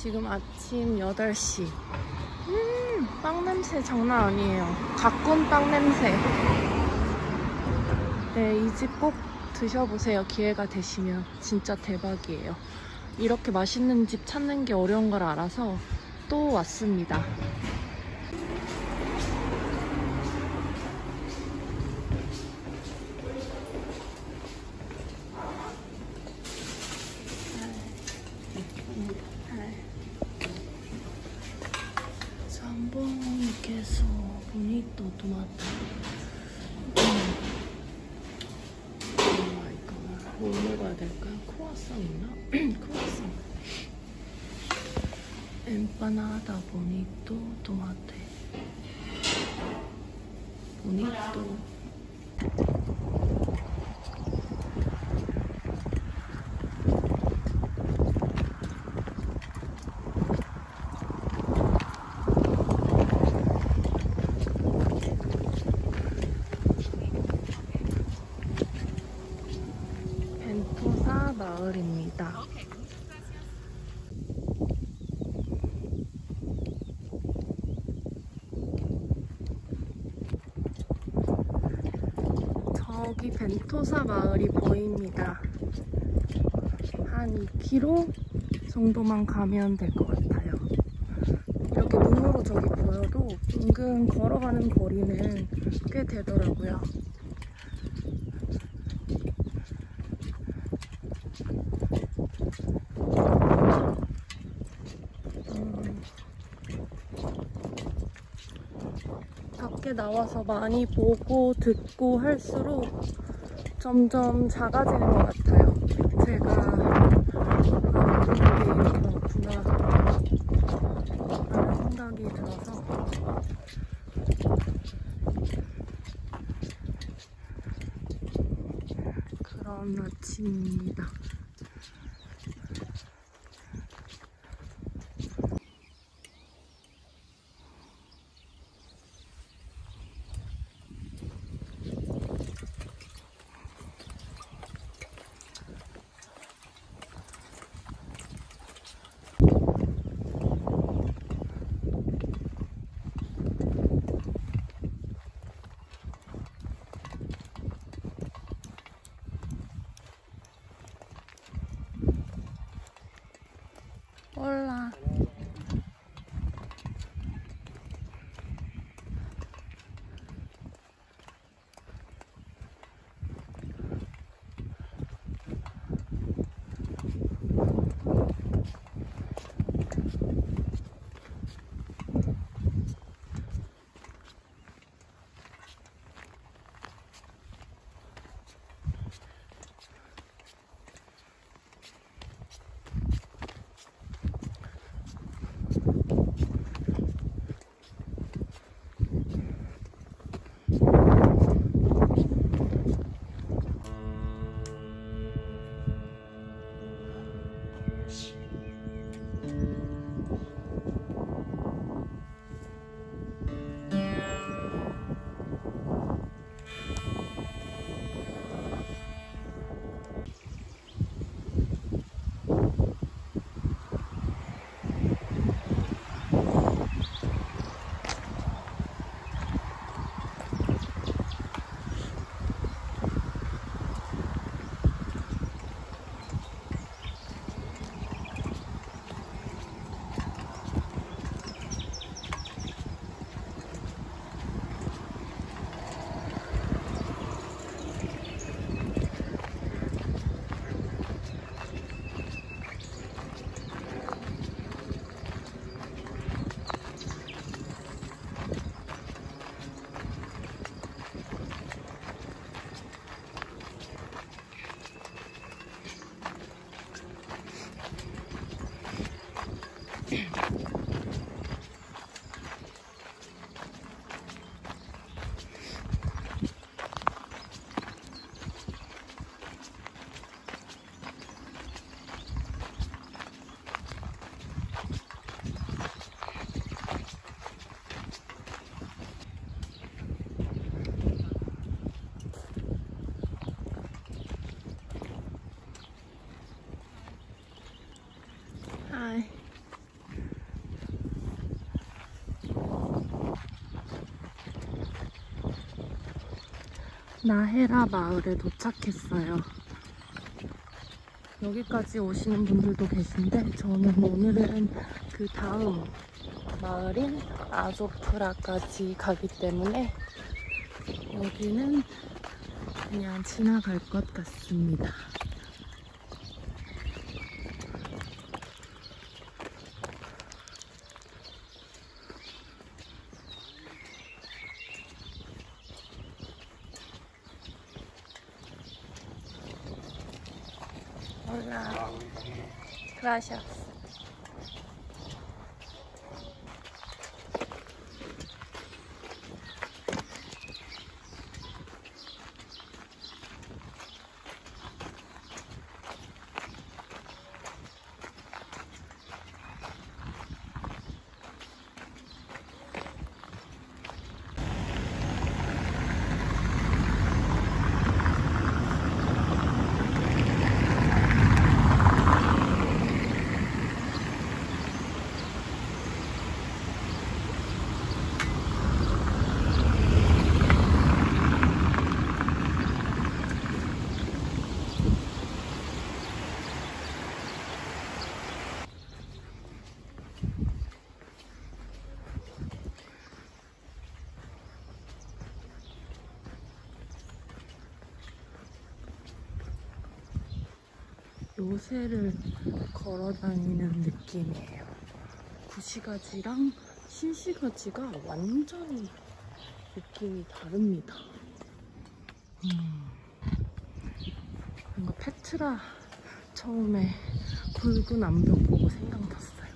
지금 아침 8시. 음, 빵 냄새 장난 아니에요. 가꾼 빵 냄새. 네, 이 집 꼭 드셔보세요. 기회가 되시면. 진짜 대박이에요. 이렇게 맛있는 집 찾는 게 어려운 걸 알아서 또 왔습니다. 잠 마이 갓. 뭐 먹어야 될까요? 크로아상 있나? empanada bonito tomate. bonito. 벤토사 마을입니다. 저기 벤토사 마을이 보입니다. 한 2km 정도만 가면 될 것 같아요. 이렇게 눈으로 저기 보여도 은근 걸어가는 거리는 꽤 되더라고요. 음. 밖에 나와서 많이 보고 듣고 할수록 점점 작아지는 것 같아요. 제가 아, 이런 게 이렇게 많구나 라는 생각이 들어서 그런 아침입니다. 나헤라 마을에 도착했어요. 여기까지 오시는 분들도 계신데 저는 오늘은 그 다음 마을인 아조프라까지 가기 때문에 여기는 그냥 지나갈 것 같습니다. Ура! Крася. 요새를 걸어 다니는 느낌이에요. 구시가지랑 신시가지가 완전히 느낌이 다릅니다. 음. 뭔가 페트라 처음에 굵은 암벽 보고 생각났어요.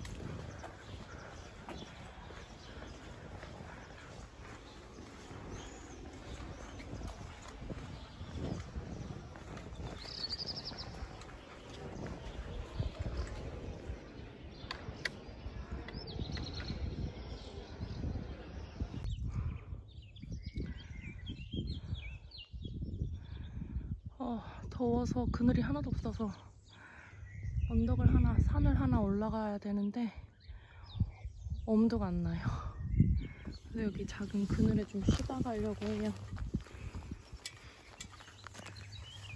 어, 더워서 그늘이 하나도 없어서 언덕을 하나, 산을 하나 올라가야 되는데 엄두가 안 나요. 그래서 여기 작은 그늘에 좀 쉬다 가려고 해요.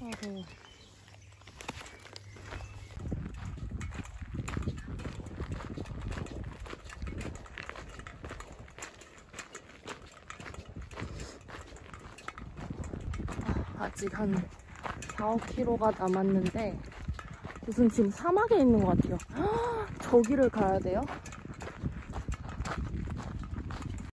아, 더워. 아, 아직 한 4, 5km가 남았는데 무슨 지금 사막에 있는 것 같아요. 저기를 가야 돼요?